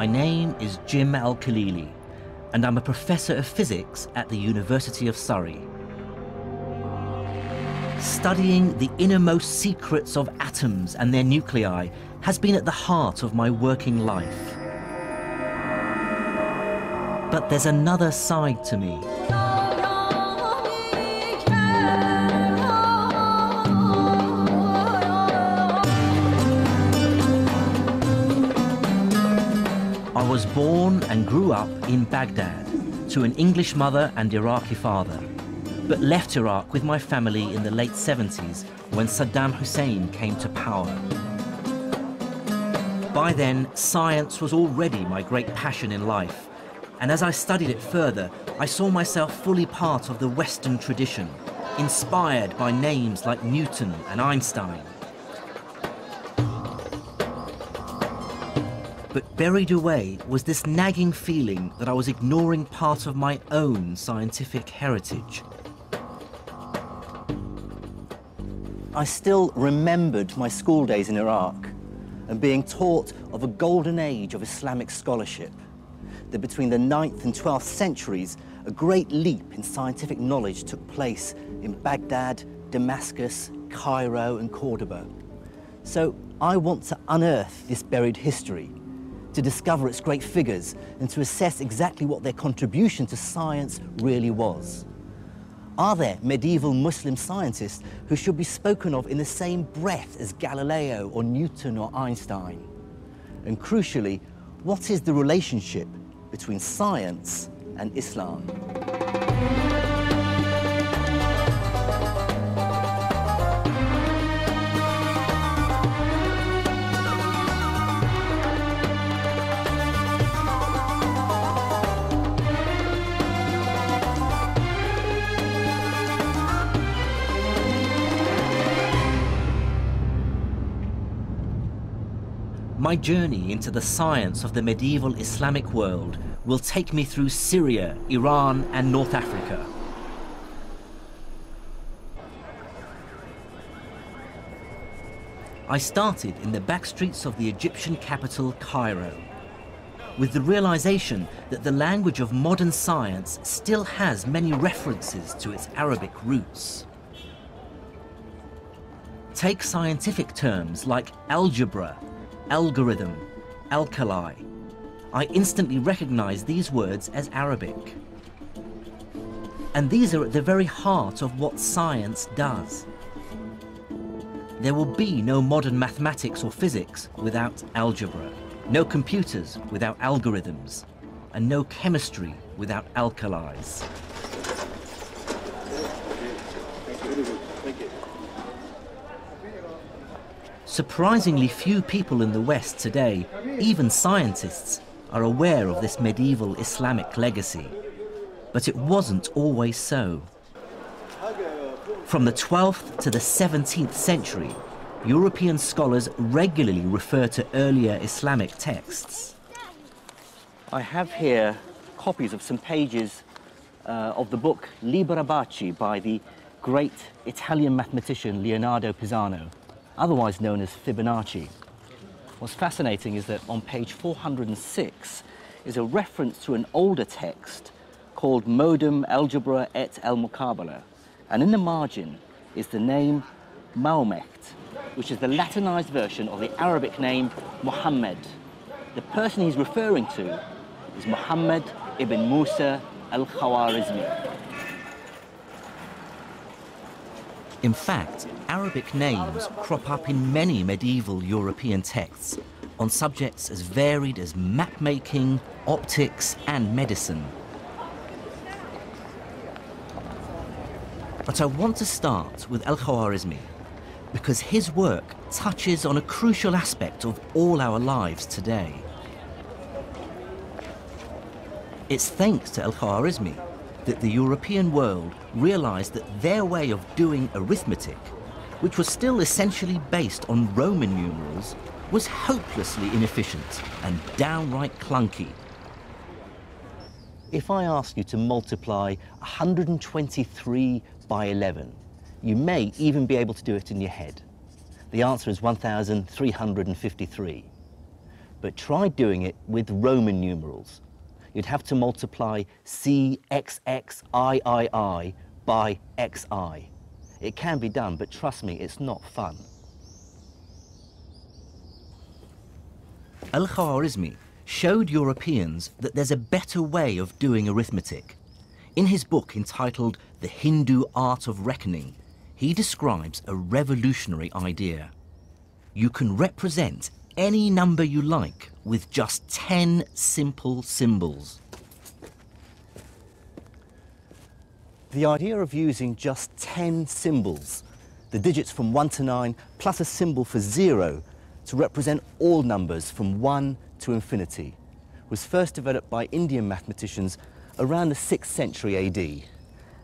My name is Jim Al Khalili, and I'm a professor of physics at the University of Surrey. Studying the innermost secrets of atoms and their nuclei has been at the heart of my working life. But there's another side to me. Was born and grew up in Baghdad to an English mother and Iraqi father, but left Iraq with my family in the late 70s when Saddam Hussein came to power. By then, science was already my great passion in life, and as I studied it further, I saw myself fully part of the Western tradition, inspired by names like Newton and Einstein. But buried away was this nagging feeling that I was ignoring part of my own scientific heritage. I still remembered my school days in Iraq and being taught of a golden age of Islamic scholarship, that between the 9th and 12th centuries, a great leap in scientific knowledge took place in Baghdad, Damascus, Cairo, and Cordoba. So I want to unearth this buried history to discover its great figures and to assess exactly what their contribution to science really was. Are there medieval Muslim scientists who should be spoken of in the same breath as Galileo or Newton or Einstein? And crucially, what is the relationship between science and Islam? My journey into the science of the medieval Islamic world will take me through Syria, Iran, and North Africa. I started in the back streets of the Egyptian capital, Cairo, with the realization that the language of modern science still has many references to its Arabic roots. Take scientific terms like algebra algorithm, alkali. I instantly recognize these words as Arabic. And these are at the very heart of what science does. There will be no modern mathematics or physics without algebra, no computers without algorithms, and no chemistry without alkalis. Surprisingly few people in the West today, even scientists, are aware of this medieval Islamic legacy. But it wasn't always so. From the 12th to the 17th century, European scholars regularly refer to earlier Islamic texts. I have here copies of some pages uh, of the book Liber Abaci by the great Italian mathematician Leonardo Pisano otherwise known as Fibonacci. What's fascinating is that on page 406 is a reference to an older text called Modum Algebra et al Muqabala, and in the margin is the name Mahomet, which is the Latinized version of the Arabic name Muhammad. The person he's referring to is Muhammad ibn Musa al-Khwarizmi. In fact, Arabic names crop up in many medieval European texts on subjects as varied as mapmaking, optics, and medicine. But I want to start with Al-Khwarizmi because his work touches on a crucial aspect of all our lives today. It's thanks to Al-Khwarizmi that the European world realized that their way of doing arithmetic, which was still essentially based on Roman numerals, was hopelessly inefficient and downright clunky. If I ask you to multiply 123 by 11, you may even be able to do it in your head. The answer is 1,353. but try doing it with Roman numerals. You'd have to multiply CXXIII by XI. It can be done, but trust me, it's not fun. Al-Khwarizmi showed Europeans that there's a better way of doing arithmetic. In his book entitled The Hindu Art of Reckoning, he describes a revolutionary idea. You can represent any number you like with just 10 simple symbols. The idea of using just 10 symbols, the digits from 1 to 9, plus a symbol for 0, to represent all numbers from 1 to infinity, was first developed by Indian mathematicians around the 6th century AD,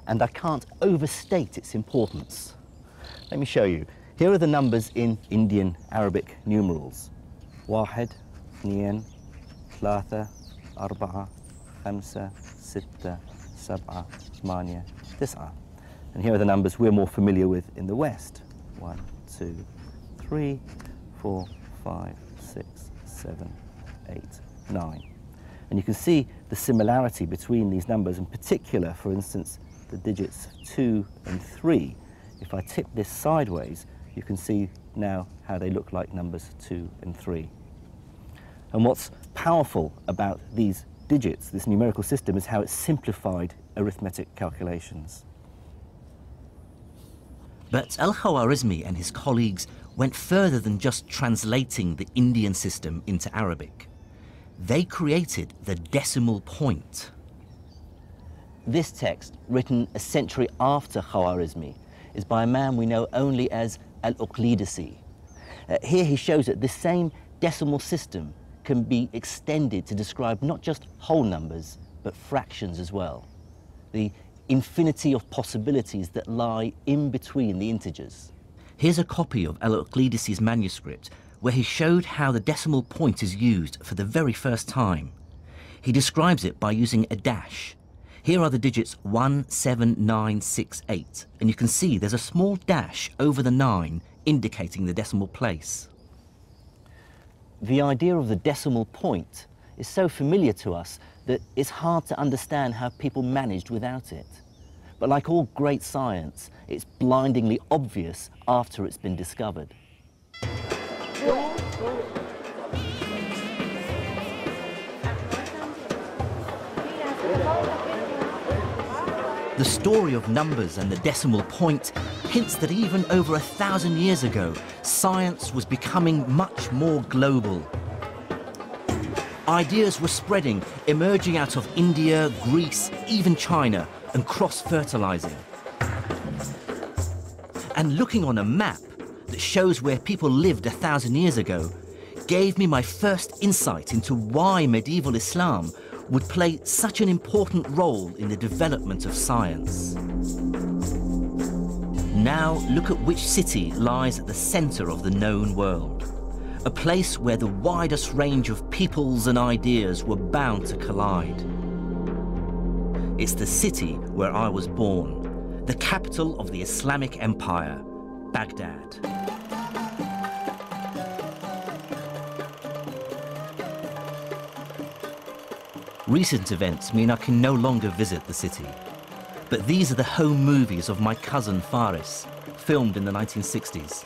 and I can't overstate its importance. Let me show you. Here are the numbers in Indian Arabic numerals. واحد اثنين ثلاثة أربعة خمسة ستة سبعة ثمانية تسعة And here are the numbers we're more familiar with in the West. One, two, three, four, five, six, seven, eight, nine. And you can see the similarity between these numbers, in particular, for instance, the digits 2 and 3. If I tip this sideways, you can see now how they look like numbers 2 and 3. And what's powerful about these digits, this numerical system, is how it simplified arithmetic calculations. But Al-Khwarizmi and his colleagues went further than just translating the Indian system into Arabic. They created the decimal point. This text, written a century after Khwarizmi, is by a man we know only as Al-Uqlidasi. Uh, here he shows that this same decimal system can be extended to describe not just whole numbers, but fractions as well. The infinity of possibilities that lie in between the integers. Here's a copy of Al-Uqlidasi's manuscript where he showed how the decimal point is used for the very first time. He describes it by using a dash. Here are the digits 1, 7, 9, 6, 8, and you can see there's a small dash over the 9 indicating the decimal place the idea of the decimal point is so familiar to us that it's hard to understand how people managed without it. But like all great science, it's blindingly obvious after it's been discovered. The story of numbers and the decimal point hints that even over a thousand years ago, science was becoming much more global. Ideas were spreading, emerging out of India, Greece, even China, and cross-fertilizing. And looking on a map that shows where people lived a thousand years ago gave me my first insight into why medieval Islam would play such an important role in the development of science. Now look at which city lies at the centre of the known world. A place where the widest range of peoples and ideas were bound to collide. It's the city where I was born, the capital of the Islamic Empire, Baghdad. Recent events mean I can no longer visit the city. But these are the home movies of my cousin Faris, filmed in the 1960s.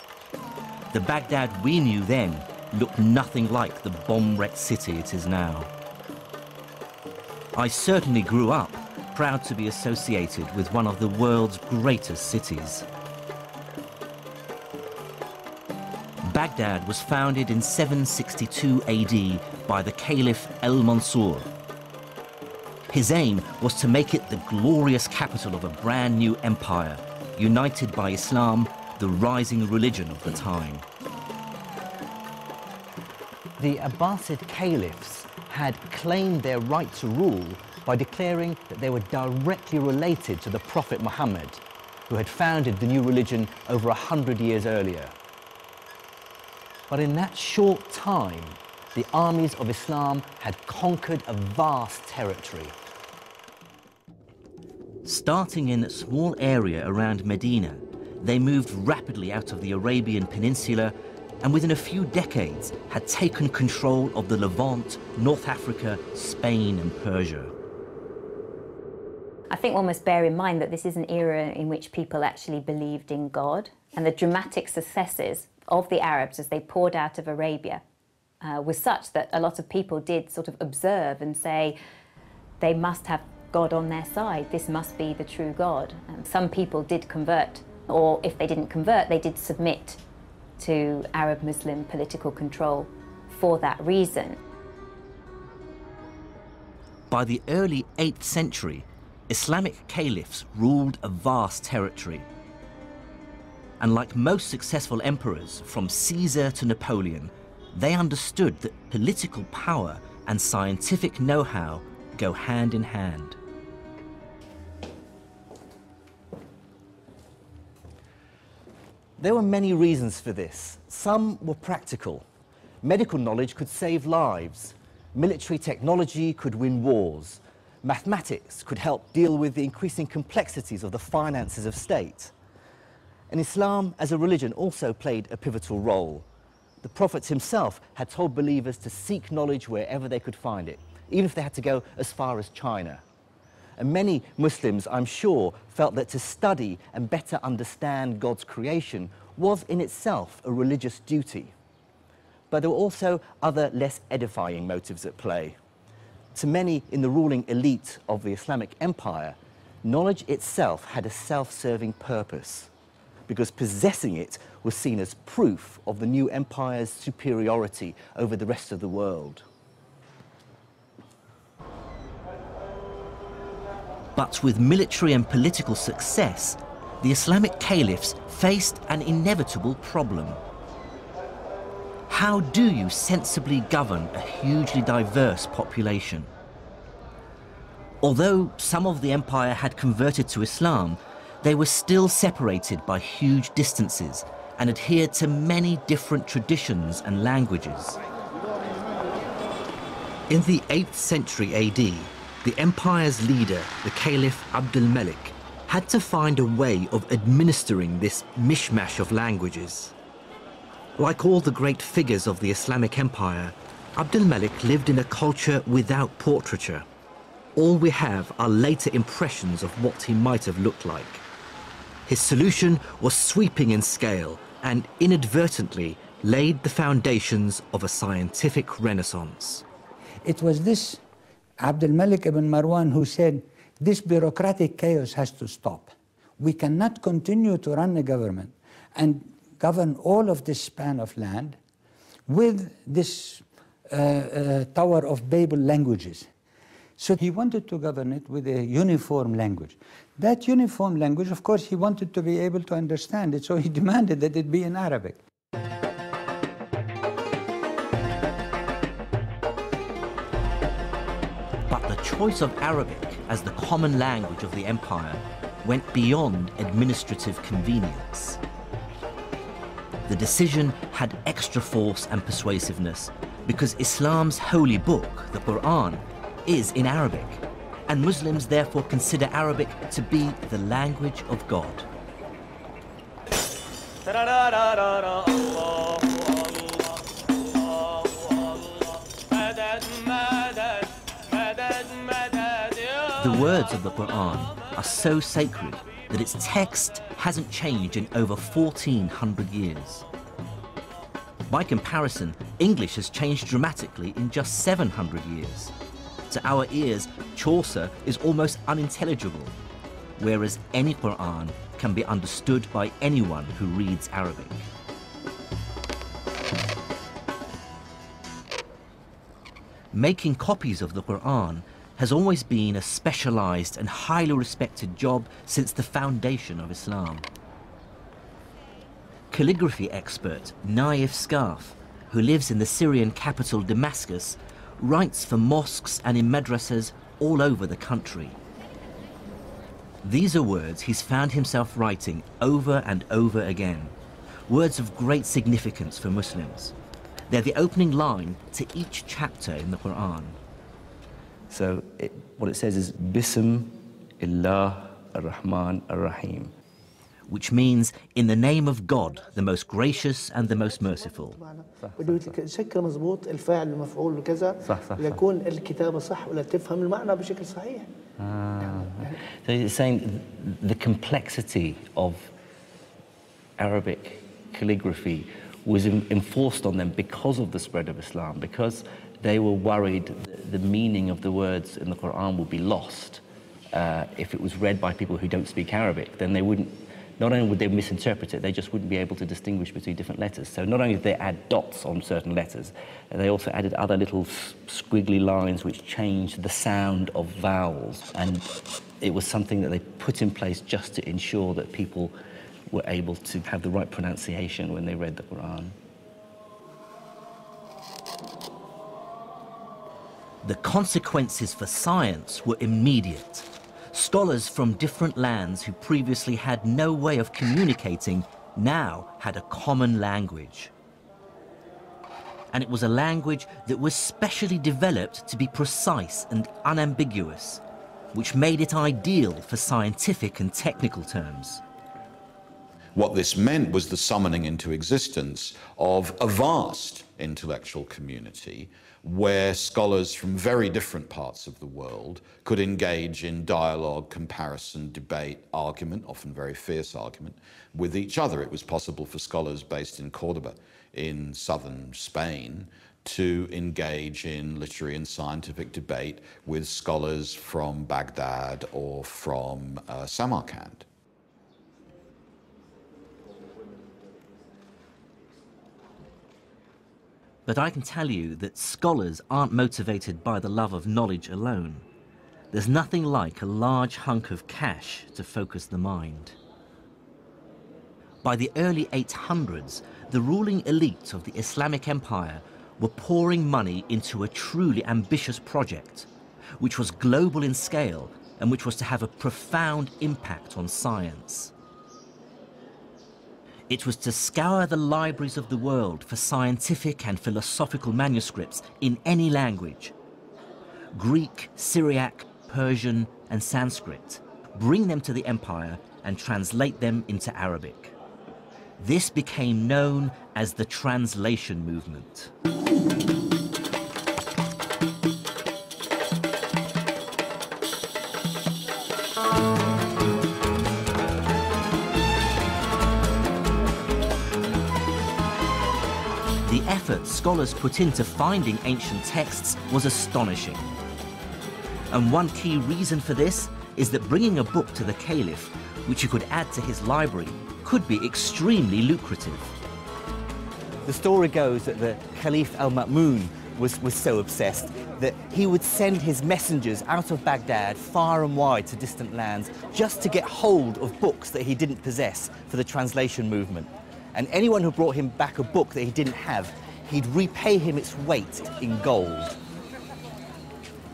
The Baghdad we knew then looked nothing like the bomb-wrecked city it is now. I certainly grew up proud to be associated with one of the world's greatest cities. Baghdad was founded in 762 AD by the Caliph El-Mansur, his aim was to make it the glorious capital of a brand new empire, united by Islam, the rising religion of the time. The Abbasid caliphs had claimed their right to rule by declaring that they were directly related to the Prophet Muhammad, who had founded the new religion over a hundred years earlier. But in that short time, the armies of Islam had conquered a vast territory. Starting in a small area around Medina, they moved rapidly out of the Arabian Peninsula, and within a few decades had taken control of the Levant, North Africa, Spain, and Persia. I think one must bear in mind that this is an era in which people actually believed in God, and the dramatic successes of the Arabs as they poured out of Arabia uh, was such that a lot of people did sort of observe and say they must have God on their side, this must be the true God. And some people did convert, or if they didn't convert, they did submit to Arab Muslim political control for that reason. By the early 8th century, Islamic caliphs ruled a vast territory. And like most successful emperors, from Caesar to Napoleon, they understood that political power and scientific know-how go hand in hand. There were many reasons for this. Some were practical. Medical knowledge could save lives. Military technology could win wars. Mathematics could help deal with the increasing complexities of the finances of state. And Islam as a religion also played a pivotal role. The Prophet himself had told believers to seek knowledge wherever they could find it, even if they had to go as far as China. And many Muslims, I'm sure, felt that to study and better understand God's creation was in itself a religious duty. But there were also other less edifying motives at play. To many in the ruling elite of the Islamic Empire, knowledge itself had a self-serving purpose because possessing it was seen as proof of the new empire's superiority over the rest of the world. But with military and political success, the Islamic caliphs faced an inevitable problem. How do you sensibly govern a hugely diverse population? Although some of the empire had converted to Islam, they were still separated by huge distances and adhered to many different traditions and languages. In the 8th century AD, the empire's leader, the Caliph Abdul Malik, had to find a way of administering this mishmash of languages. Like all the great figures of the Islamic Empire, Abdul Malik lived in a culture without portraiture. All we have are later impressions of what he might have looked like. His solution was sweeping in scale and inadvertently laid the foundations of a scientific renaissance. It was this Abdul Malik ibn Marwan who said, this bureaucratic chaos has to stop. We cannot continue to run a government and govern all of this span of land with this uh, uh, Tower of Babel languages. So he wanted to govern it with a uniform language. That uniform language, of course, he wanted to be able to understand it, so he demanded that it be in Arabic. Choice of Arabic as the common language of the empire went beyond administrative convenience. The decision had extra force and persuasiveness because Islam's holy book, the Quran, is in Arabic, and Muslims therefore consider Arabic to be the language of God. Words of the Quran are so sacred that its text hasn't changed in over 1400 years. By comparison, English has changed dramatically in just 700 years. To our ears, Chaucer is almost unintelligible, whereas any Quran can be understood by anyone who reads Arabic. Making copies of the Quran has always been a specialized and highly respected job since the foundation of Islam. Calligraphy expert Naif Scarf, who lives in the Syrian capital Damascus, writes for mosques and in madrasas all over the country. These are words he's found himself writing over and over again, words of great significance for Muslims. They're the opening line to each chapter in the Quran. So it, what it says is Bism Illah Ar-Rahman Ar-Rahim. which means in the name of God, the most gracious and the most merciful. بده يشكل مظبوط الفاعل المفعول وكذا صح، صح، صح. ليكون الكتابة صح ولا تفهم المعنى بشكل صحيح So you're saying the complexity of Arabic calligraphy was en- enforced on them because of the spread of Islam, because they were worried th- the meaning of the words in the Quran would be lost uh, if it was read by people who don't speak Arabic. Then they wouldn't, not only would they misinterpret it, they just wouldn't be able to distinguish between different letters. So not only did they add dots on certain letters, they also added other little squiggly lines which changed the sound of vowels. And it was something that they put in place just to ensure that people were able to have the right pronunciation when they read the Quran. The consequences for science were immediate. Scholars from different lands who previously had no way of communicating now had a common language. And it was a language that was specially developed to be precise and unambiguous, which made it ideal for scientific and technical terms. What this meant was the summoning into existence of a vast intellectual community where scholars from very different parts of the world could engage in dialogue, comparison, debate, argument, often very fierce argument, with each other. It was possible for scholars based in Cordoba in southern Spain to engage in literary and scientific debate with scholars from Baghdad or from uh, Samarkand. But I can tell you that scholars aren't motivated by the love of knowledge alone. There's nothing like a large hunk of cash to focus the mind. By the early 800s, the ruling elite of the Islamic Empire were pouring money into a truly ambitious project, which was global in scale and which was to have a profound impact on science. It was to scour the libraries of the world for scientific and philosophical manuscripts in any language Greek, Syriac, Persian, and Sanskrit, bring them to the empire, and translate them into Arabic. This became known as the translation movement. Effort scholars put into finding ancient texts was astonishing. And one key reason for this is that bringing a book to the caliph, which he could add to his library, could be extremely lucrative. The story goes that the Caliph al-Ma'mun was, was so obsessed that he would send his messengers out of Baghdad far and wide to distant lands just to get hold of books that he didn't possess for the translation movement. And anyone who brought him back a book that he didn't have, he'd repay him its weight in gold.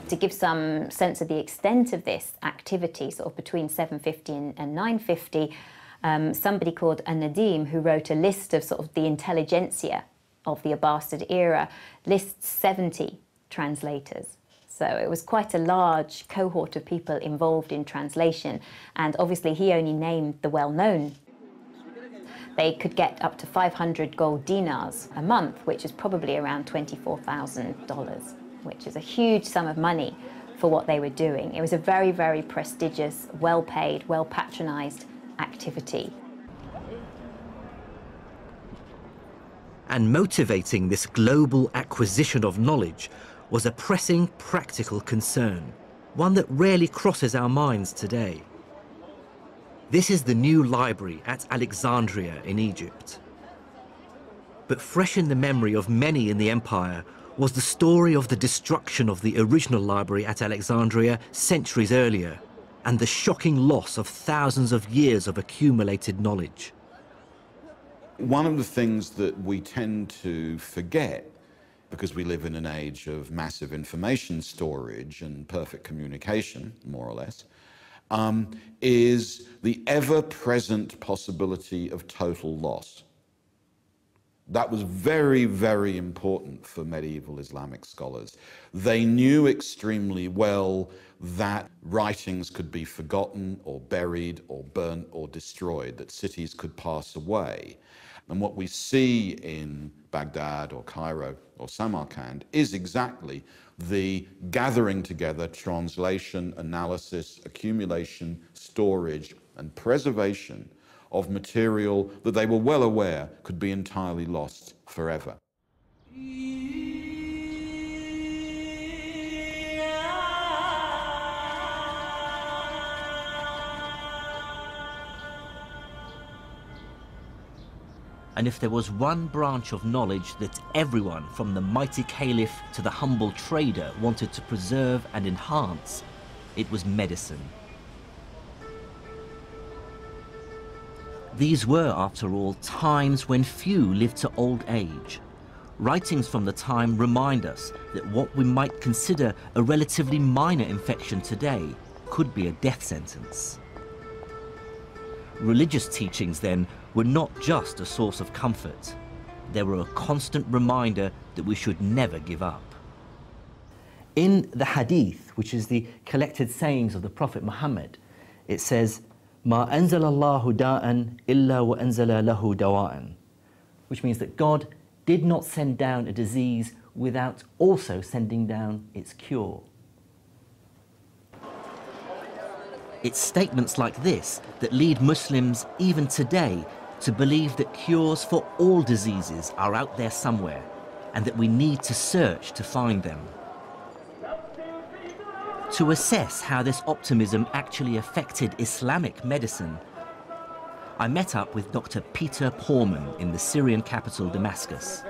To give some sense of the extent of this activity, sort of between 750 and, and 950, um, somebody called An-Nadim, who wrote a list of sort of the intelligentsia of the Abbasid era, lists 70 translators. So it was quite a large cohort of people involved in translation, and obviously he only named the well-known. They could get up to 500 gold dinars a month, which is probably around $24,000, which is a huge sum of money for what they were doing. It was a very, very prestigious, well-paid, well-patronized activity. And motivating this global acquisition of knowledge was a pressing practical concern, one that rarely crosses our minds today. This is the new library at Alexandria in Egypt. But fresh in the memory of many in the empire was the story of the destruction of the original library at Alexandria centuries earlier and the shocking loss of thousands of years of accumulated knowledge. One of the things that we tend to forget, because we live in an age of massive information storage and perfect communication, more or less, um, is the ever present possibility of total loss. That was very, very important for medieval Islamic scholars. They knew extremely well that writings could be forgotten or buried or burnt or destroyed, that cities could pass away. And what we see in Baghdad or Cairo or Samarkand is exactly the gathering together, translation, analysis, accumulation, storage, and preservation of material that they were well aware could be entirely lost forever. And if there was one branch of knowledge that everyone, from the mighty caliph to the humble trader, wanted to preserve and enhance, it was medicine. These were, after all, times when few lived to old age. Writings from the time remind us that what we might consider a relatively minor infection today could be a death sentence. Religious teachings, then, were not just a source of comfort. They were a constant reminder that we should never give up. In the Hadith, which is the collected sayings of the Prophet Muhammad, it says, Ma anzala Allahu da'an illa wa lahu dawa'an, which means that God did not send down a disease without also sending down its cure. It's statements like this that lead Muslims, even today, to believe that cures for all diseases are out there somewhere and that we need to search to find them. To assess how this optimism actually affected Islamic medicine, I met up with Dr. Peter Pormann in the Syrian capital Damascus.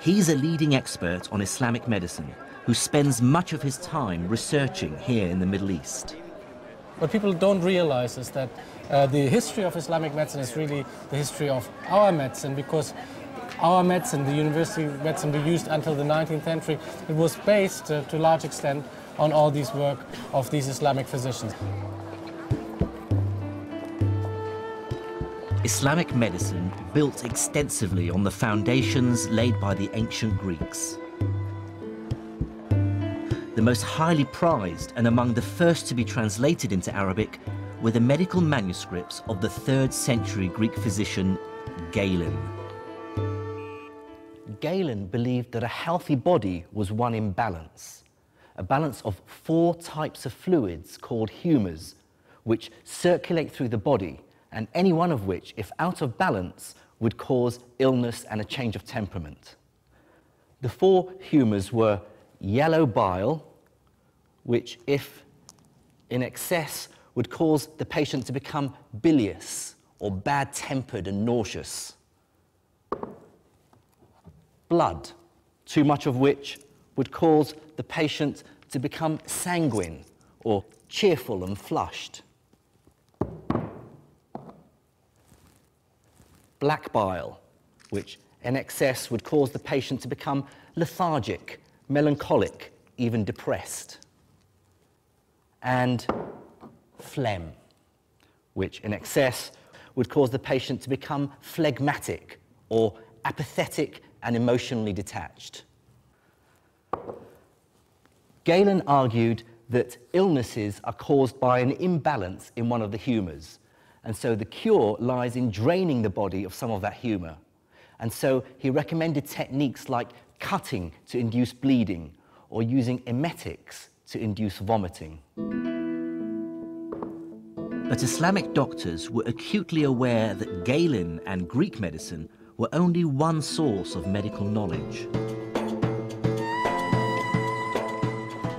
He's a leading expert on Islamic medicine who spends much of his time researching here in the Middle East. What people don't realize is that uh, the history of Islamic medicine is really the history of our medicine because our medicine, the university medicine we used until the 19th century, it was based uh, to a large extent on all these work of these Islamic physicians. Islamic medicine built extensively on the foundations laid by the ancient Greeks. The most highly prized and among the first to be translated into Arabic were the medical manuscripts of the 3rd century Greek physician Galen. Galen believed that a healthy body was one in balance, a balance of four types of fluids called humours, which circulate through the body, and any one of which, if out of balance, would cause illness and a change of temperament. The four humours were yellow bile, which, if in excess, would cause the patient to become bilious or bad tempered and nauseous. Blood, too much of which would cause the patient to become sanguine or cheerful and flushed. Black bile, which in excess would cause the patient to become lethargic, melancholic, even depressed. And phlegm, which in excess would cause the patient to become phlegmatic or apathetic and emotionally detached. Galen argued that illnesses are caused by an imbalance in one of the humours, and so the cure lies in draining the body of some of that humour. And so he recommended techniques like cutting to induce bleeding or using emetics to induce vomiting. But Islamic doctors were acutely aware that Galen and Greek medicine were only one source of medical knowledge.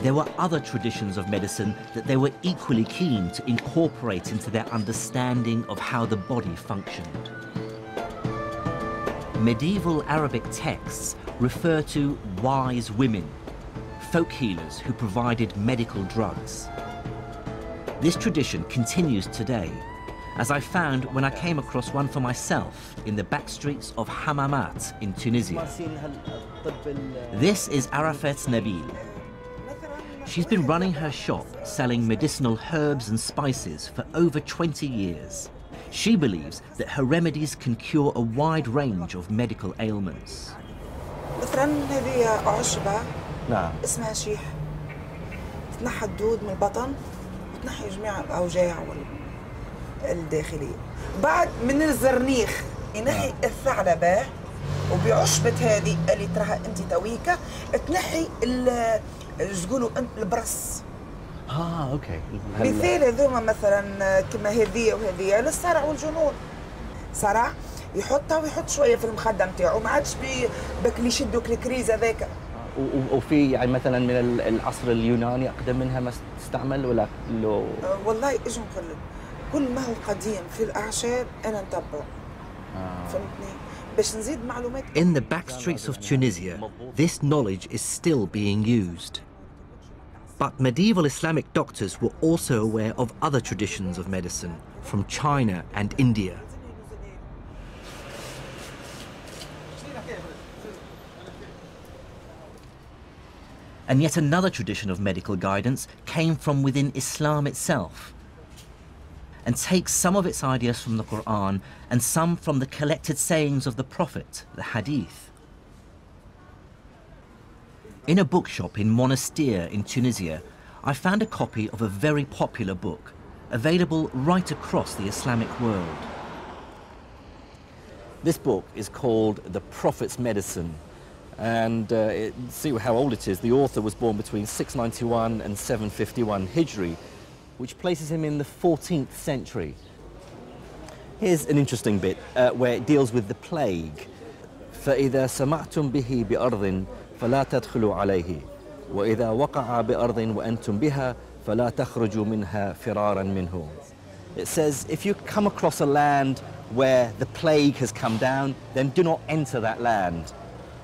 There were other traditions of medicine that they were equally keen to incorporate into their understanding of how the body functioned. Medieval Arabic texts refer to wise women, folk healers who provided medical drugs. This tradition continues today, as I found when I came across one for myself in the back streets of Hammamet in Tunisia. This is Arafat Nabil. She's been running her shop selling medicinal herbs and spices for over 20 years. She believes that her remedies can cure a wide range of medical ailments. نعم. اسمها شيح. تنحى الدود من البطن وتنحي جميع الأوجاع وال- الداخلية. بعد من الزرنيخ ينحي الثعلبة وبعشبة هذه اللي تراها أنت تويكا تنحي أنت البرص. آه أوكي. مثال هذوما مثلا كما هذه وهذه للصرع والجنون. صرع يحطها ويحط شوية في المخده نتاعو ما عادش بك اللي يشدوك الكريز هذاك. وفي يعني مثلا من ال- العصر اليوناني اقدم منها ما تستعمل ولا لو أه، والله اجي نقول لك كل ما هو قديم في الاعشاب انا نتبعه فهمتني باش نزيد معلومات In the back streets of Tunisia, this knowledge is still being used. But medieval Islamic doctors were also aware of other traditions of medicine from China and India. And yet another tradition of medical guidance came from within Islam itself and takes some of its ideas from the Quran and some from the collected sayings of the Prophet, the Hadith. In a bookshop in Monastir in Tunisia, I found a copy of a very popular book, available right across the Islamic world. This book is called The Prophet's Medicine And uh, it, see how old it is. The author was born between 691 and 751 Hijri, which places him in the 14th century. Here's an interesting bit uh, where it deals with the plague. فإذا سمعتم به بأرض فلا تدخلوا عليه وإذا وقع بأرض وأنتم بها فلا تخرجوا منها فرارا منه. It says, if you come across a land where the plague has come down, then do not enter that land.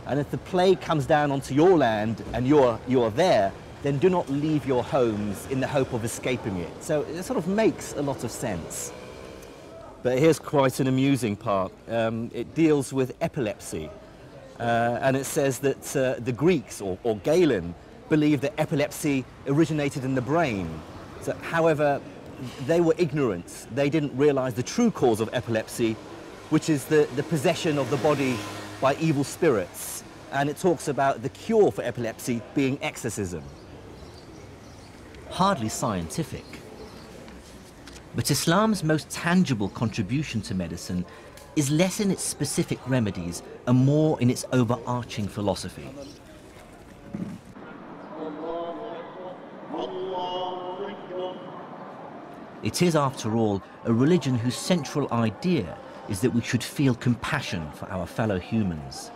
And if the plague comes down onto your land and you're, you're there, then do not leave your homes in the hope of escaping it. So it sort of makes a lot of sense. But here's quite an amusing part. Um, it deals with epilepsy. Uh, and it says that uh, the Greeks, or, or Galen, believed that epilepsy originated in the brain. So, however, they were ignorant. They didn't realize the true cause of epilepsy, which is the, the possession of the body by evil spirits. And it talks about the cure for epilepsy being exorcism. Hardly scientific. But Islam's most tangible contribution to medicine is less in its specific remedies and more in its overarching philosophy. It is, after all, a religion whose central idea is that we should feel compassion for our fellow humans.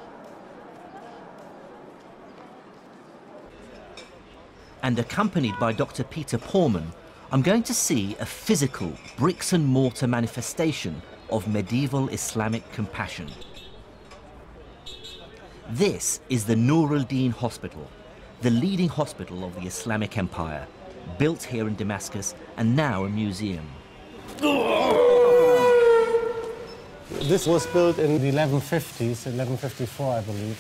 And accompanied by Dr. Peter Pormann, I'm going to see a physical bricks and mortar manifestation of medieval Islamic compassion. This is the Nur al-Din Hospital, the leading hospital of the Islamic Empire, built here in Damascus and now a museum. This was built in the 1150s, 1154, I believe.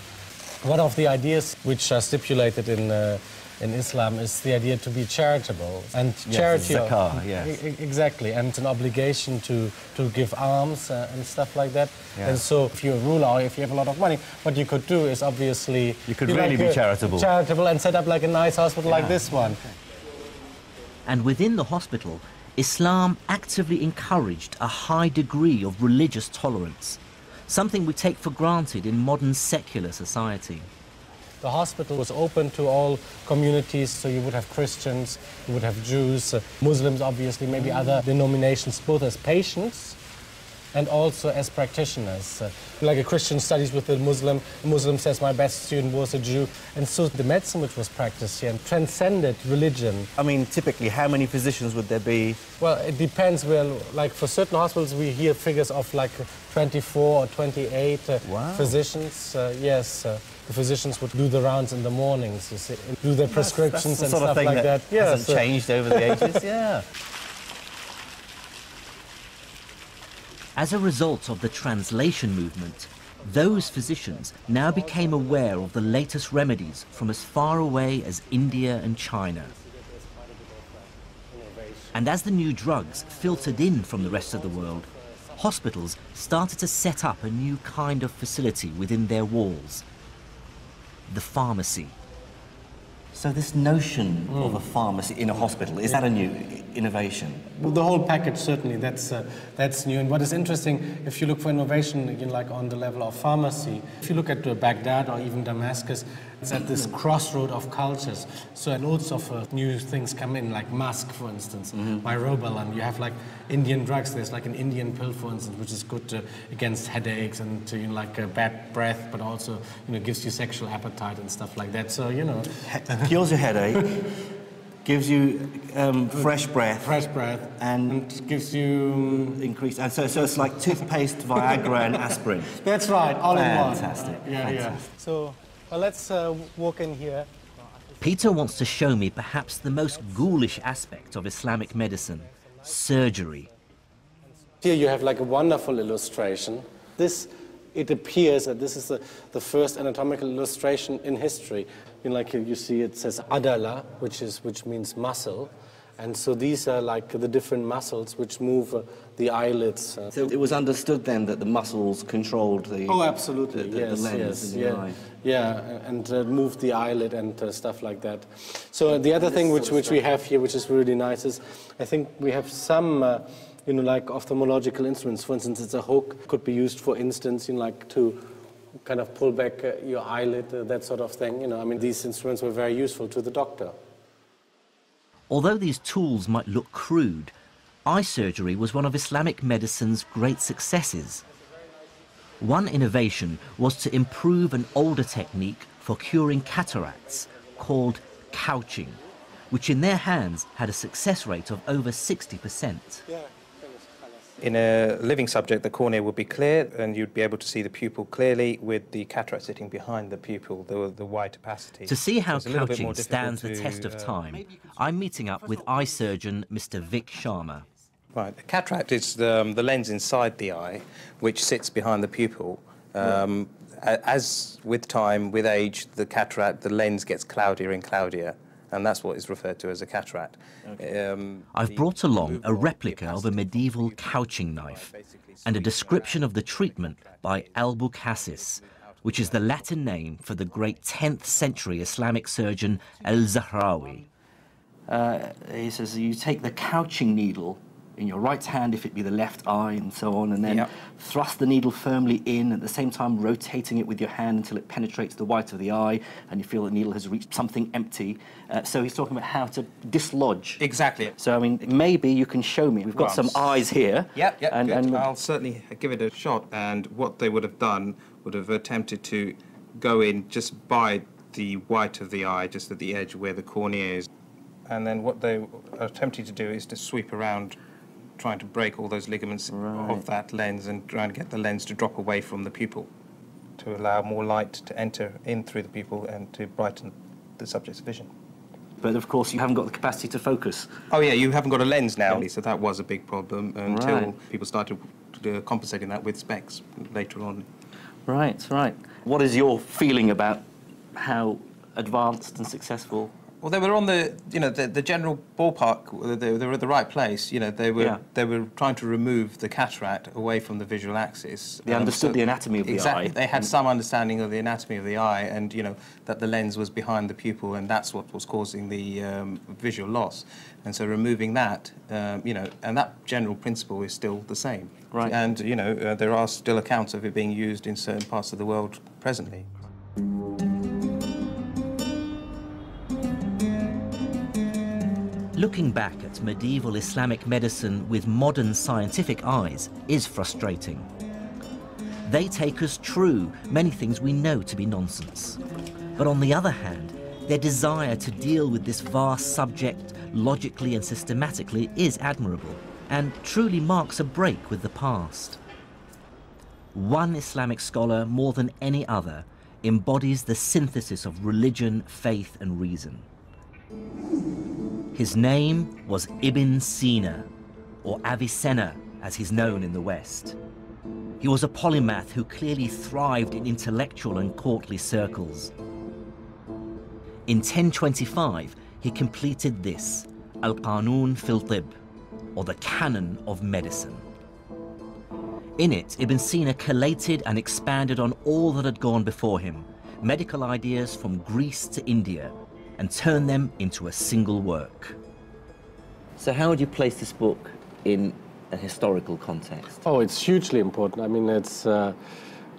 One of the ideas which are stipulated in, uh, in Islam is the idea to be charitable. And Yes, charity. zakah, yes. Exactly, and it's an obligation to, to give alms uh, and stuff like that. Yeah. And so, if you're a ruler or if you have a lot of money, what you could do is obviously. You could be really like be charitable. Charitable and set up like a nice hospital like this one. And within the hospital, Islam actively encouraged a high degree of religious tolerance, something we take for granted in modern secular society. The hospital was open to all communities, so you would have Christians, you would have Jews, uh, Muslims, obviously, maybe other denominations, both as patients and also as practitioners. Uh, like a Christian studies with a Muslim, a Muslim says, My best student was a Jew. And so the medicine which was practiced here transcended religion. I mean, typically, how many physicians would there be? Well, it depends. Well, like for certain hospitals, we hear figures of like 24 or 28 uh, Wow. physicians. Uh, yes, uh, the physicians would do the rounds in the mornings, you see, do their prescriptions That's the and sort of stuff thing like that. Yes, hasn't uh, changed over the ages. yeah. As a result of the translation movement, those physicians now became aware of the latest remedies from as far away as India and China. And as the new drugs filtered in from the rest of the world, hospitals started to set up a new kind of facility within their walls the pharmacy. So this notion of a pharmacy in a hospital, is that a new innovation? Well, the whole package certainly that's uh, that's new. And what is interesting, if you look for innovation, know, like on the level of pharmacy, if you look at uh, Baghdad or even Damascus, it's at this crossroad of cultures. So loads of uh, new things come in, like musk, for instance, myrobalan. You have like Indian drugs. There's like an Indian pill, for instance, which is good uh, against headaches and to, you know, like uh, bad breath, but also you know gives you sexual appetite and stuff like that. So you know, Cures your headache, gives you um, fresh breath, fresh breath and and gives you. Increased. And so, so it's like toothpaste, Viagra, and aspirin. That's right, all in one. Fantastic, Yeah, yeah. So, well, let's uh, walk in here. Peter wants to show me perhaps the most ghoulish aspect of Islamic medicine surgery. Here you have like a wonderful illustration. This, it appears that this is the, the first anatomical illustration in history. You know, like you see it says adala, which, is, which means muscle. And so these are like the different muscles which move uh, the eyelids. uh, So it was understood then that the muscles controlled the, Oh, absolutely. the, the, yes, the lens yes, in the yeah. eye. Yeah, and uh, move the eyelid and uh, stuff like that. So uh, the other thing which, which we have here, which is really nice, is I think we have some, uh, you know, like ophthalmological instruments. For instance, it's a hook, could be used, for instance, you know, like to kind of pull back uh, your eyelid, uh, that sort of thing. You know, I mean, these instruments were very useful to the doctor. Although these tools might look crude, eye surgery was one of Islamic medicine's great successes. One innovation was to improve an older technique for curing cataracts called couching, which in their hands had a success rate of over 60%. In a living subject, the cornea would be clear and you'd be able to see the pupil clearly with the cataract sitting behind the pupil, the, the wide opacity. To see how So it's a little bit more couching difficult stands the test of uh, time, I'm meeting up with eye surgeon Mr. Vic Sharma. Right. A cataract is the, um, the lens inside the eye, which sits behind the pupil. Um, a- As with time, with age, the cataract, the lens gets cloudier and cloudier, and that's what is referred to as a cataract. Um, I've brought along a removal of the replica of a medieval couching knife and a description of the treatment by Albucasis, which is the Latin name for the great 10th century Islamic surgeon Al Zahrawi. Uh, he says you take the couching needle in your right hand if it be the left eye and so on, and then Yep. thrust the needle firmly in at the same time rotating it with your hand until it penetrates the white of the eye and you feel the needle has reached something empty. Uh, so he's talking about how to dislodge. Exactly. So I mean, maybe you can show me. We've got Well, some eyes here. Yep, yep, and, and I'll certainly give it a shot. And what they would have done would have attempted to go in just by the white of the eye, just at the edge where the cornea is. And then what they are attempting to do is to sweep around, trying to break all those ligaments Right. of that lens and trying to get the lens to drop away from the pupil to allow more light to enter in through the pupil and to brighten the subject's vision. but of course you haven't got the capacity to focus. Oh yeah, you haven't got a lens now, so that was a big problem until Right. people started uh, compensating that with specs later on. Right, right. What is your feeling about how advanced and successful? Well, they were on the, you know, the, the general ballpark. They, they were at the right place. You know, they were Yeah. they were trying to remove the cataract away from the visual axis. They understood the anatomy of the exactly. eye. They had some understanding of the anatomy of the eye, and you know that the lens was behind the pupil, and that's what was causing the um, visual loss. And so removing that, um, you know, and that general principle is still the same. Right. And you know, uh, there are still accounts of it being used in certain parts of the world presently. Looking back at medieval Islamic medicine with modern scientific eyes is frustrating. They take as true many things we know to be nonsense. But on the other hand, their desire to deal with this vast subject logically and systematically is admirable and truly marks a break with the past. One Islamic scholar, more than any other, embodies the synthesis of religion, faith, and reason. His name was Ibn Sina, or Avicenna as he's known in the West. He was a polymath who clearly thrived in intellectual and courtly circles. In 1025, he completed this, Al-Qanun fil Tib, or the Canon of Medicine. In it, Ibn Sina collated and expanded on all that had gone before him, medical ideas from Greece to India, and turn them into a single work. So how would you place this book in a historical context? Oh, it's hugely important. I mean, it's. Uh,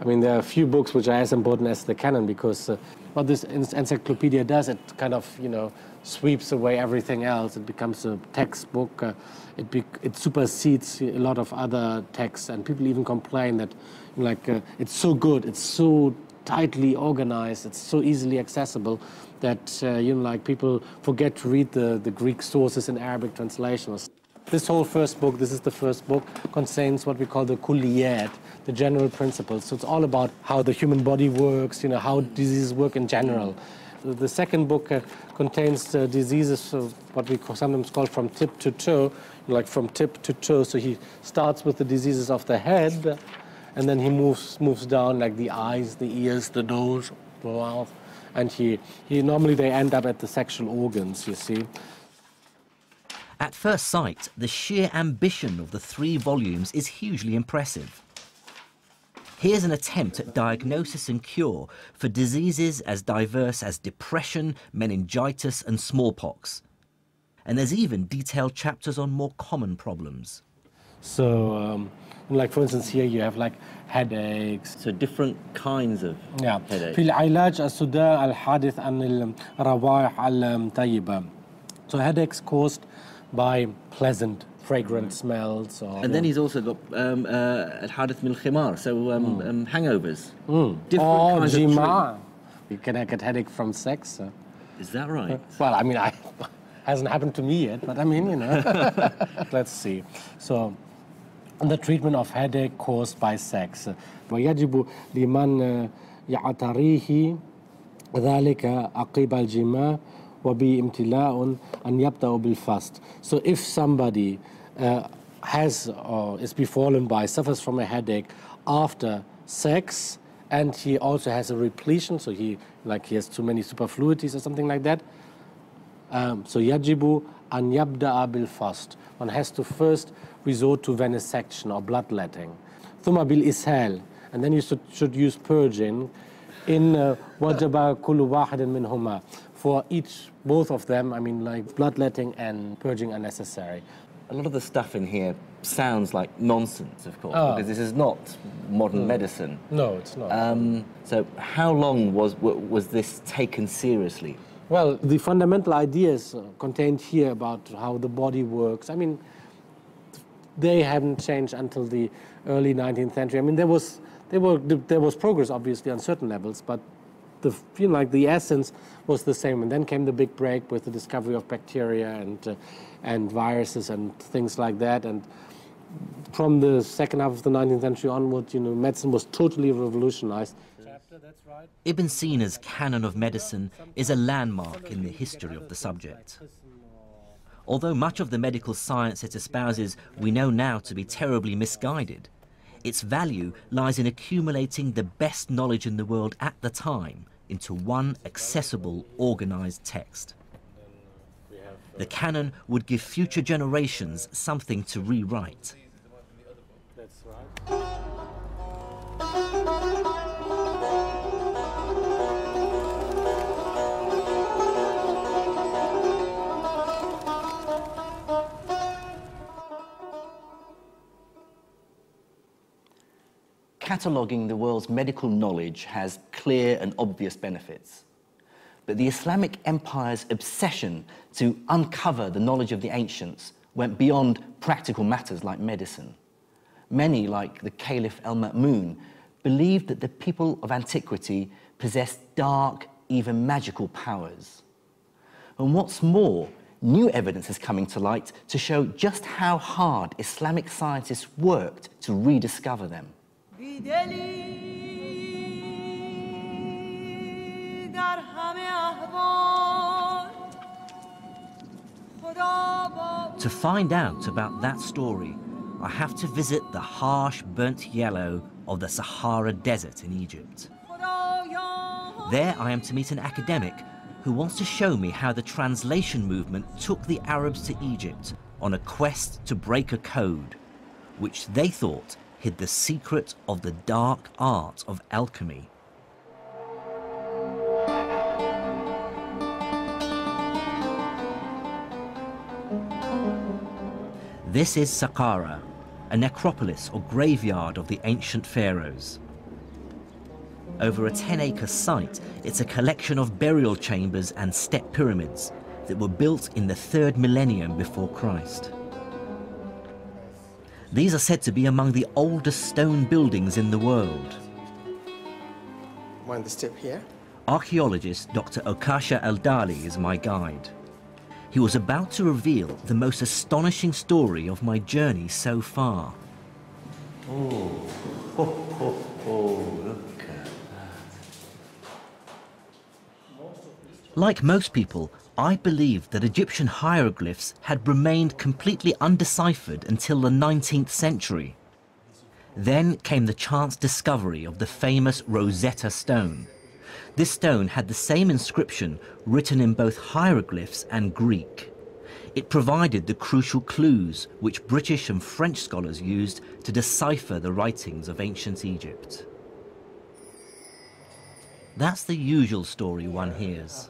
I mean, there are a few books which are as important as the canon because uh, what this encyclopedia does, it kind of, you know, sweeps away everything else. It becomes a textbook. Uh, it, be, it supersedes a lot of other texts, and people even complain that, like, uh, it's so good, it's so tightly organized, it's so easily accessible that, uh, you know, like, people forget to read the, the Greek sources in Arabic translations. This whole first book, this is the first book, contains what we call the kulliyat, the general principles. So it's all about how the human body works, you know, how diseases work in general. The second book uh, contains uh, diseases, of what we call, sometimes call from tip to toe, like from tip to toe. So he starts with the diseases of the head, and then he moves moves down like the eyes, the ears, the nose, the mouth, and he, he normally they end up at the sexual organs. You see. At first sight, the sheer ambition of the three volumes is hugely impressive. Here's an attempt at diagnosis and cure for diseases as diverse as depression, meningitis, and smallpox. And there's even detailed chapters on more common problems. So, um, like for instance, here you have like headaches. So different kinds of yeah. headaches. في العلاج الصداع الحادث عن الروائح الطيبة. So headaches caused by pleasant fragrant smells. Or, and then he's also got um, uh, al-hadith min khimar, so um, Mm. um, hangovers. Mm. Different or kinds of jima. You can get headache from sex. so. Is that right? Well, I mean, I hasn't happened to me yet, but I mean, you know. Let's see. So, the treatment of headache caused by sex. ويجب لمن يعتريه ذلك عقب الجماع وبامتلاء أن يبدأ بالفast so if somebody uh, has or is befallen by suffers from a headache after sex and he also has a repletion so he like he has too many superfluities or something like that um, so yajibu أن يبدأ bil fasd one has to first resort to venesection or bloodletting. Thumma bil ishal, and then you should, should use purging. In uh, wajaba kullu wahidin minhuma. For each, both of them, I mean, like bloodletting and purging are necessary. A lot of the stuff in here sounds like nonsense, of course, Oh. because this is not modern Mm. medicine. No, it's not. Um, so, how long was was this taken seriously? Well, the fundamental ideas contained here about how the body works, I mean, they haven't changed until the early 19th century. I mean, there was, there, were, there was progress, obviously, on certain levels, but the, you know, like the essence was the same. And then came the big break with the discovery of bacteria and, uh, and viruses and things like that. And from the second half of the 19th century onward, you know, medicine was totally revolutionized. Ibn Sina's canon of medicine is a landmark in the history of the subject. Although much of the medical science it espouses we know now to be terribly misguided, its value lies in accumulating the best knowledge in the world at the time into one accessible, organized text. The canon would give future generations something to rewrite. Cataloguing the world's medical knowledge has clear and obvious benefits. But the Islamic Empire's obsession to uncover the knowledge of the ancients went beyond practical matters like medicine. Many, like the Caliph al Ma'mun, believed that the people of antiquity possessed dark, even magical powers. And what's more, new evidence is coming to light to show just how hard Islamic scientists worked to rediscover them. بیدلی در همه احوال خدا با To find out about that story, I have to visit the harsh, burnt yellow of the Sahara Desert in Egypt. There, I am to meet an academic who wants to show me how the translation movement took the Arabs to Egypt on a quest to break a code, which they thought hid the secret of the dark art of alchemy. This is Saqqara, a necropolis or graveyard of the ancient pharaohs. Over a 10 acre site, it's a collection of burial chambers and step pyramids that were built in the third millennium before Christ. These are said to be among the oldest stone buildings in the world. Mind the step here? Archaeologist Dr. Okasha Eldali is my guide. He was about to reveal the most astonishing story of my journey so far. Oh, oh, look at Like most people, I believed that Egyptian hieroglyphs had remained completely undeciphered until the 19th century. Then came the chance discovery of the famous Rosetta Stone. This stone had the same inscription written in both hieroglyphs and Greek. It provided the crucial clues which British and French scholars used to decipher the writings of ancient Egypt. That's the usual story one hears.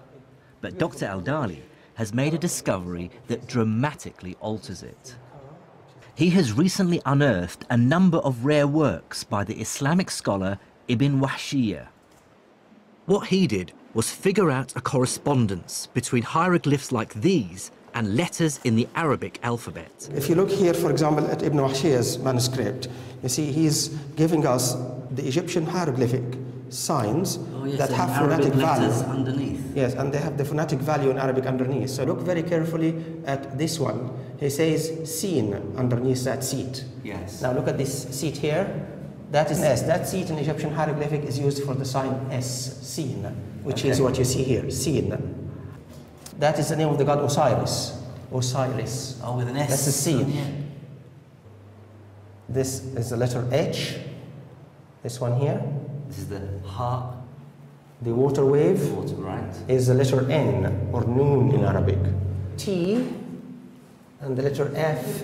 But Dr. Aldali has made a discovery that dramatically alters it. He has recently unearthed a number of rare works by the Islamic scholar Ibn Wahshiyya. What he did was figure out a correspondence between hieroglyphs like these and letters in the Arabic alphabet. If you look here, for example, at Ibn Wahshiyya's manuscript, you see he's giving us the Egyptian hieroglyphic signs Oh, yes, that have phonetic value. underneath. Yes, and they have the phonetic value in Arabic underneath. So look very carefully at this one. He says seen underneath that seat. Yes. Now look at this seat here. That is an S. That seat in Egyptian hieroglyphic is used for the sign S, seen, which is what you see here, seen. That is the name of the god Osiris. Osiris. Oh, with an S. That's the seen. Oh, end. This is the letter H. This one here. This is the ha. The water wave water, right? is the letter N or noon in Arabic. T and the letter F.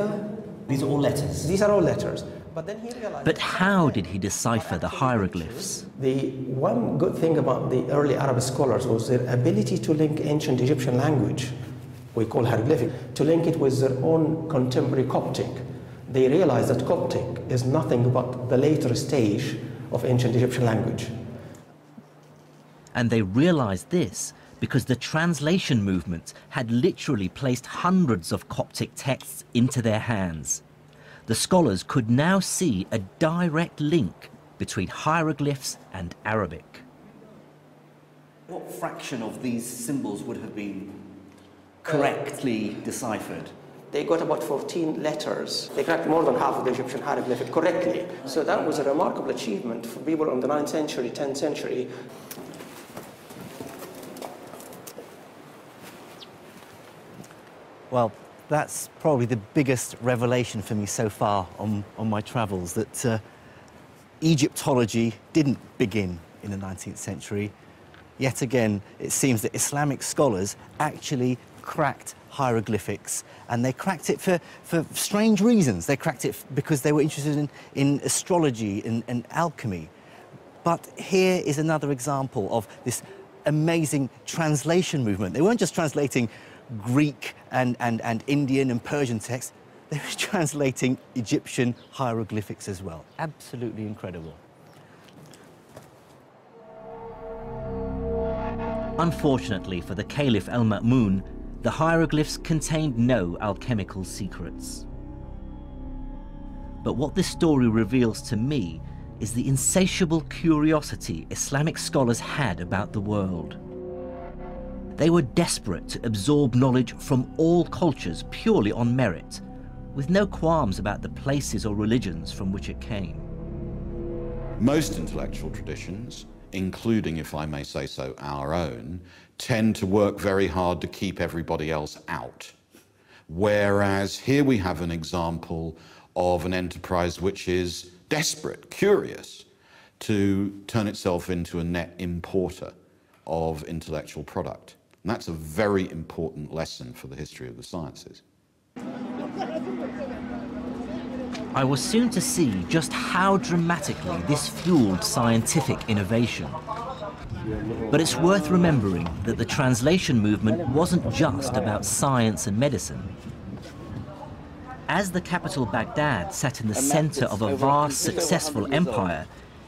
These are all letters. These are all letters. But then he realized. But how did he decipher the hieroglyphs? The one good thing about the early Arab scholars was their ability to link ancient Egyptian language, we call hieroglyphic, to link it with their own contemporary Coptic. They realized that Coptic is nothing but the later stage of ancient Egyptian language. And they realized this because the translation movement had literally placed hundreds of Coptic texts into their hands. The scholars could now see a direct link between hieroglyphs and Arabic. What fraction of these symbols would have been correctly deciphered? They got about 14 letters. They cracked more than half of the Egyptian hieroglyphic correctly. So that was a remarkable achievement for people in the 9th century, 10th century. Well, that's probably the biggest revelation for me so far on, on my travels that uh, Egyptology didn't begin in the 19th century. Yet again, it seems that Islamic scholars actually cracked hieroglyphics and they cracked it for, for strange reasons. They cracked it because they were interested in, in astrology and, and alchemy. But here is another example of this amazing translation movement. They weren't just translating Greek and, and, and Indian and Persian texts, they were translating Egyptian hieroglyphics as well. Absolutely incredible. Unfortunately for the Caliph El Ma'mun, the hieroglyphs contained no alchemical secrets. But what this story reveals to me is the insatiable curiosity Islamic scholars had about the world. They were desperate to absorb knowledge from all cultures purely on merit, with no qualms about the places or religions from which it came. Most intellectual traditions, including, if I may say so, our own, tend to work very hard to keep everybody else out. Whereas here we have an example of an enterprise which is desperate, curious to turn itself into a net importer of intellectual product. And that's a very important lesson for the history of the sciences. I was soon to see just how dramatically this fueled scientific innovation. But it's worth remembering that the translation movement wasn't just about science and medicine. As the capital Baghdad sat in the center of a vast, successful empire,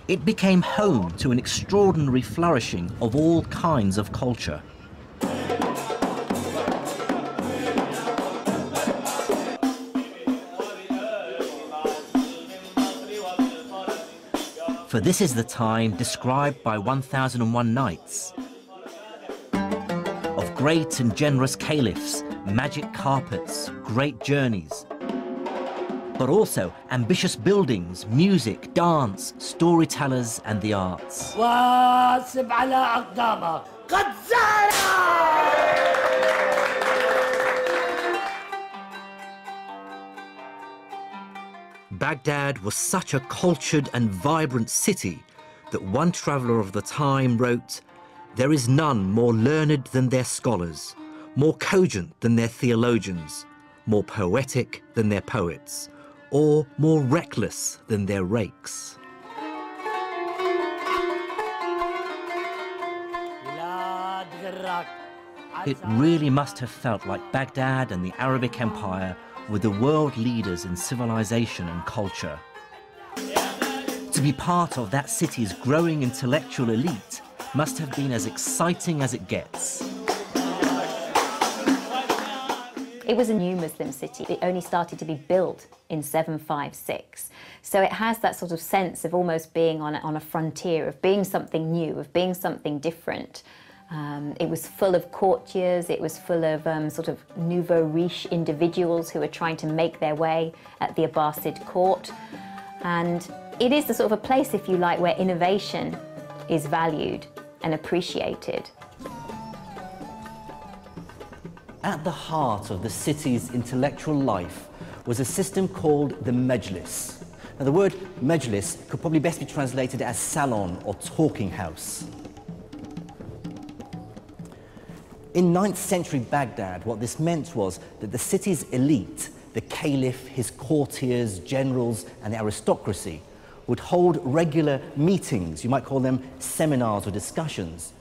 it became home to an extraordinary flourishing of all kinds of culture. For this is the time described by 1001 Nights of great and generous caliphs, magic carpets, great journeys, but also ambitious buildings, music, dance, storytellers, and the arts. واصب على أقدامك قد Baghdad was such a cultured and vibrant city that one traveller of the time wrote, There is none more learned than their scholars, more cogent than their theologians, more poetic than their poets, or more reckless than their rakes. It really must have felt like Baghdad and the Arabic Empire were the world leaders in civilization and culture. To be part of that city's growing intellectual elite must have been as exciting as it gets. It was a new Muslim city. It only started to be built in 756. So it has that sort of sense of almost being on a, on a frontier, of being something new, of being something different. Um, it was full of courtiers, it was full of um, sort of nouveau riche individuals who were trying to make their way at the Abbasid court. And it is the sort of a place, if you like, where innovation is valued and appreciated. At the heart of the city's intellectual life was a system called the Mejlis. Now, the word Mejlis could probably best be translated as salon or talking house. In 9th century Baghdad, what this meant was that the city's elite, the caliph, his courtiers, generals, and the aristocracy, would hold regular meetings, you might call them seminars or discussions,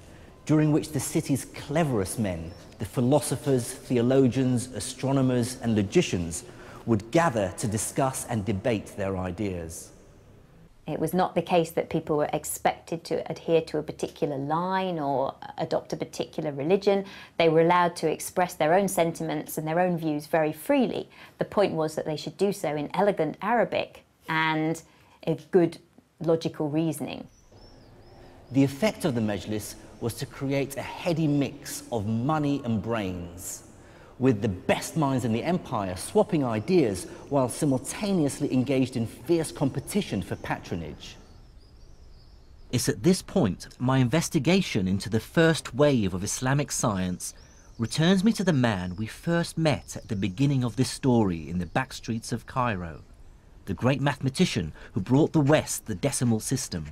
during which the city's cleverest men, the philosophers, theologians, astronomers, and logicians, would gather to discuss and debate their ideas. It was not the case that people were expected to adhere to a particular line or adopt a particular religion. They were allowed to express their own sentiments and their own views very freely. The point was that they should do so in elegant Arabic and a good logical reasoning. The effect of the Mejlis was to create a heady mix of money and brains, with the best minds in the empire swapping ideas while simultaneously engaged in fierce competition for patronage. It's at this point my investigation into the first wave of Islamic science returns me to the man we first met at the beginning of this story in the back streets of Cairo, the great mathematician who brought the West the decimal system.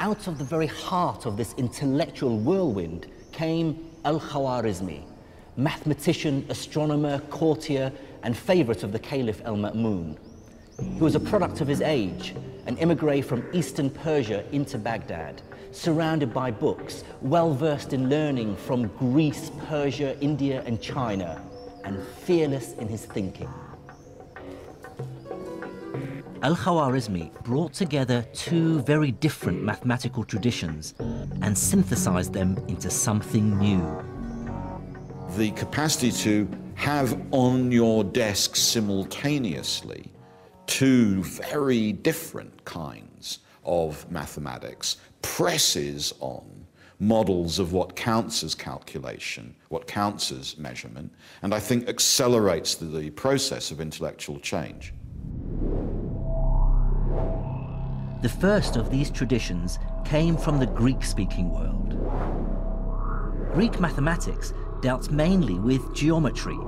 Out of the very heart of this intellectual whirlwind came Al-Khwarizmi, mathematician, astronomer, courtier, and favorite of the Caliph al-Ma'mun. He was a product of his age, an emigre from eastern Persia into Baghdad, surrounded by books, well versed in learning from Greece, Persia, India, and China, and fearless in his thinking. Al-Khwarizmi brought together two very different mathematical traditions and synthesized them into something new. The capacity to have on your desk simultaneously two very different kinds of mathematics presses on models of what counts as calculation, what counts as measurement, and I think accelerates the, the process of intellectual change. The first of these traditions came from the Greek-speaking world. Greek mathematics dealt mainly with geometry,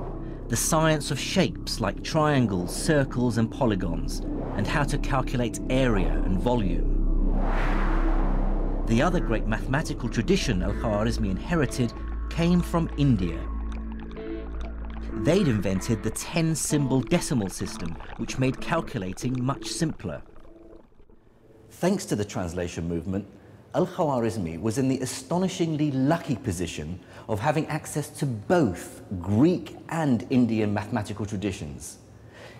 the science of shapes like triangles, circles and polygons, and how to calculate area and volume. The other great mathematical tradition Al-Khwarizmi inherited came from India. They'd invented the 10 symbol decimal system, which made calculating much simpler. Thanks to the translation movement, Al Khwarizmi was in the astonishingly lucky position of having access to both Greek and Indian mathematical traditions.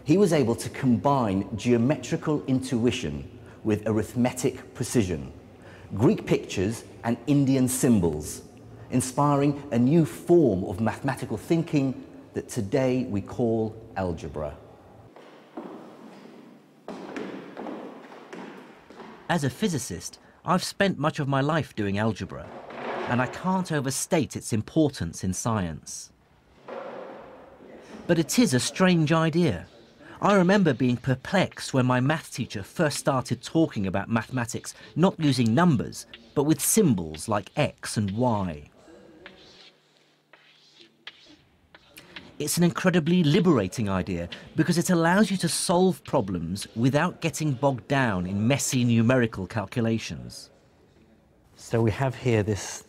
He was able to combine geometrical intuition with arithmetic precision, Greek pictures and Indian symbols, inspiring a new form of mathematical thinking that today we call algebra. As a physicist, I've spent much of my life doing algebra, and I can't overstate its importance in science. But it is a strange idea. I remember being perplexed when my math teacher first started talking about mathematics not using numbers, but with symbols like X and Y. It's an incredibly liberating idea because it allows you to solve problems without getting bogged down in messy numerical calculations. So we have here this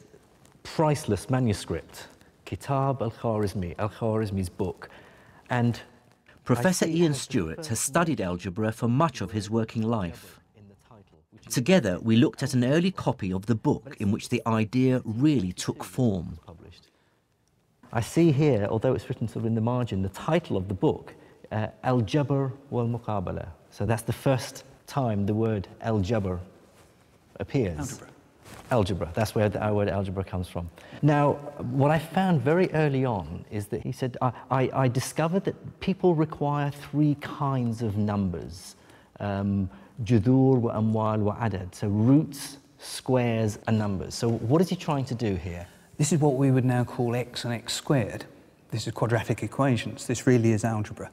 priceless manuscript, Kitab al-Khwarizmi, al-Khwarizmi's book, and Professor Ian Stewart has studied algebra for much of his working life. Together, we looked at an early copy of the book in which the idea really took form. I see here, although it's written sort of in the margin, the title of the book, uh, Al Jabr wal Muqabala. So that's the first time the word Al Jabr appears. Algebra. Algebra, that's where the, our word algebra comes from. Now, what I found very early on is that he said, I, I, I discovered that people require three kinds of numbers. Um, Judur wa amwal wa adad. So roots, squares, and numbers. So what is he trying to do here? This is what we would now call x and x squared. This is quadratic equations. This really is algebra.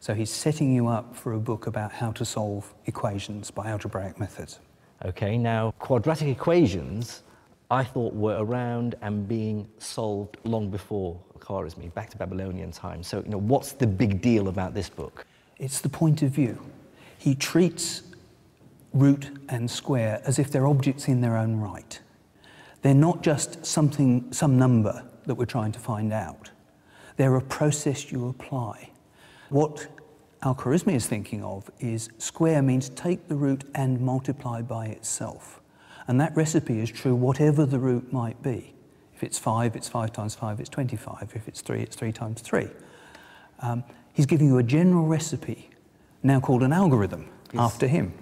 So he's setting you up for a book about how to solve equations by algebraic methods. Okay, now quadratic equations I thought were around and being solved long before Khwarizmi, back to Babylonian times. So, you know, what's the big deal about this book? It's the point of view. He treats root and square as if they're objects in their own right. They're not just something, some number that we're trying to find out. They're a process you apply. What Al-Khwarizmi is thinking of is square means take the root and multiply by itself. And that recipe is true whatever the root might be. If it's 5, it's 5 times 5, it's 25. If it's 3, it's 3 times 3. Um, he's giving you a general recipe, now called an algorithm, Yes. after him.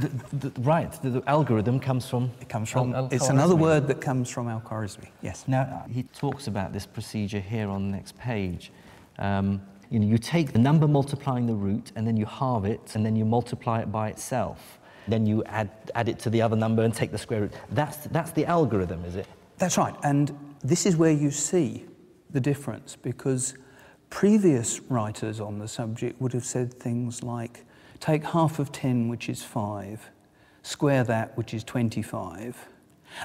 The, the, right, the, the algorithm comes from. It comes from, Al- it's another word that comes from Al-Khwarizmi, yes. Now, he talks about this procedure here on the next page. Um, you know, you take the number multiplying the root, and then you halve it, and then you multiply it by itself. Then you add, add it to the other number and take the square root. That's, that's the algorithm, is it? That's right, and this is where you see the difference because previous writers on the subject would have said things like take half of 10, which is 5, square that, which is 25,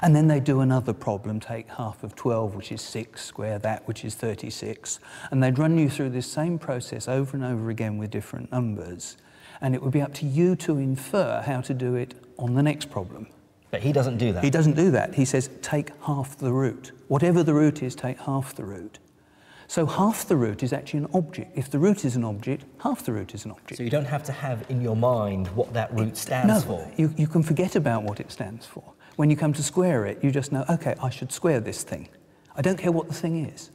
and then they do another problem take half of 12, which is 6, square that, which is 36, and they'd run you through this same process over and over again with different numbers, and it would be up to you to infer how to do it on the next problem. But he doesn't do that. He doesn't do that. He says, take half the root. Whatever the root is, take half the root. So half the root is actually an object. If the root is an object, half the root is an object. So you don't have to have in your mind what that root stands no, for. You, you can forget about what it stands for. When you come to square it, you just know, okay, I should square this thing. I don't care what the thing is.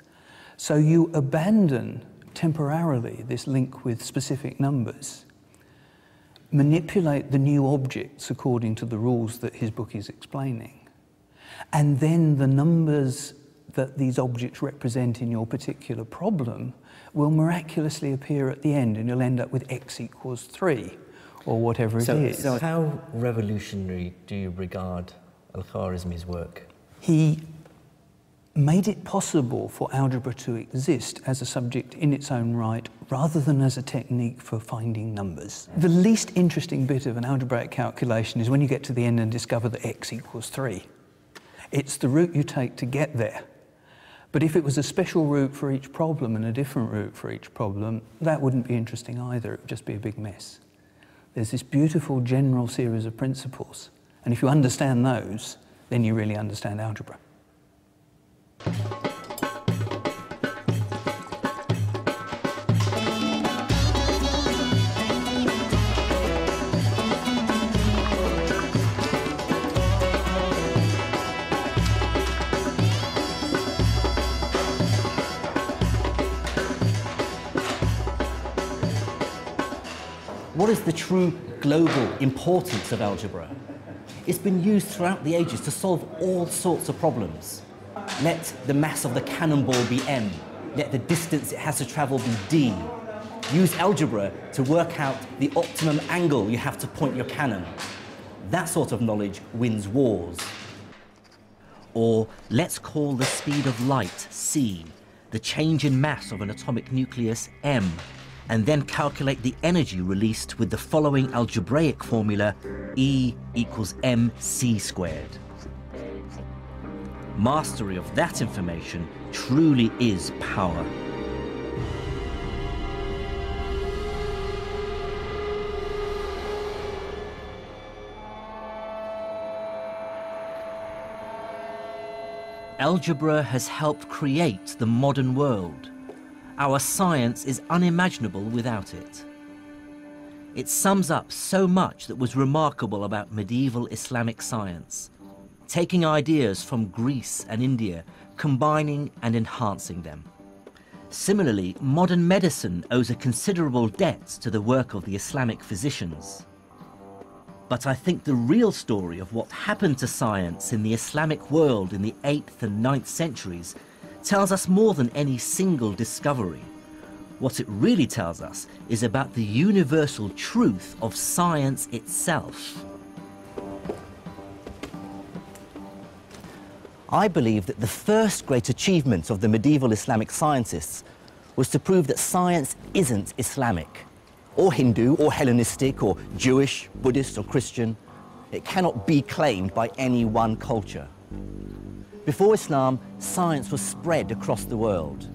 So you abandon temporarily this link with specific numbers, manipulate the new objects according to the rules that his book is explaining, and then the numbers that these objects represent in your particular problem will miraculously appear at the end, and you'll end up with x equals 3, or whatever it So, is. so how revolutionary do you regard Al-Khwarizmi's work? he made it possible for algebra to exist as a subject in its own right rather than as a technique for finding numbers. The least interesting bit of an algebraic calculation is when you get to the end and discover that x equals 3. It's the route you take to get there. But if it was a special route for each problem and a different route for each problem, that wouldn't be interesting either. It would just be a big mess. There's this beautiful general series of principles. And if you understand those, then you really understand algebra. What is the true global importance of algebra? It's been used throughout the ages to solve all sorts of problems. Let the mass of the cannonball be m. Let the distance it has to travel be d. Use algebra to work out the optimum angle you have to point your cannon. That sort of knowledge wins wars. Or let's call the speed of light c, the change in mass of an atomic nucleus m, and then calculate the energy released with the following algebraic formula E equals mc squared. Mastery of that information truly is power. Algebra has helped create the modern world. Our science is unimaginable without it. It sums up so much that was remarkable about medieval Islamic science, taking ideas from Greece and India, combining and enhancing them. Similarly, modern medicine owes a considerable debt to the work of the Islamic physicians. But I think the real story of what happened to science in the Islamic world in the 8th and 9th centuries tells us more than any single discovery. What it really tells us is about the universal truth of science itself. I believe that the first great achievement of the medieval Islamic scientists was to prove that science isn't Islamic, or Hindu, or Hellenistic, or Jewish, Buddhist, or Christian. It cannot be claimed by any one culture. Before Islam, science was spread across the world.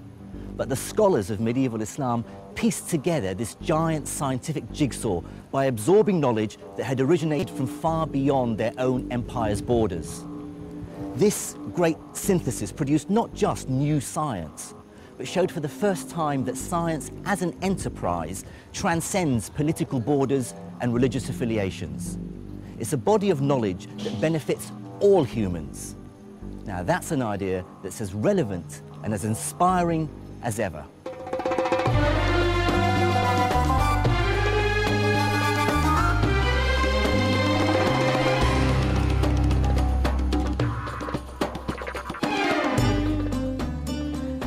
But the scholars of medieval Islam pieced together this giant scientific jigsaw by absorbing knowledge that had originated from far beyond their own empire's borders. This great synthesis produced not just new science, but showed for the first time that science as an enterprise transcends political borders and religious affiliations. It's a body of knowledge that benefits all humans. Now that's an idea that's as relevant and as inspiring as ever.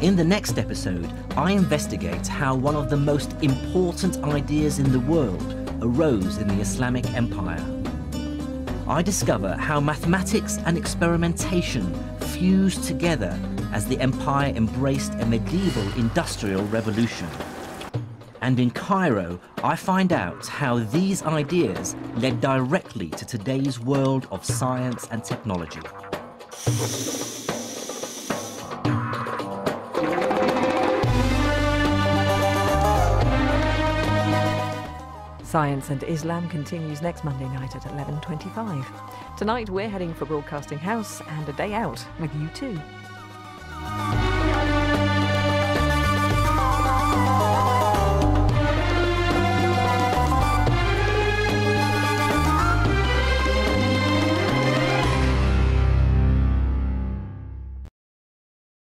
In the next episode, I investigate how one of the most important ideas in the world arose in the Islamic Empire. I discover how mathematics and experimentation fused together as the empire embraced a medieval industrial revolution. And in Cairo, I find out how these ideas led directly to today's world of science and technology. Science and Islam continues next Monday night at 11.25. Tonight we're heading for Broadcasting House and a day out with U2.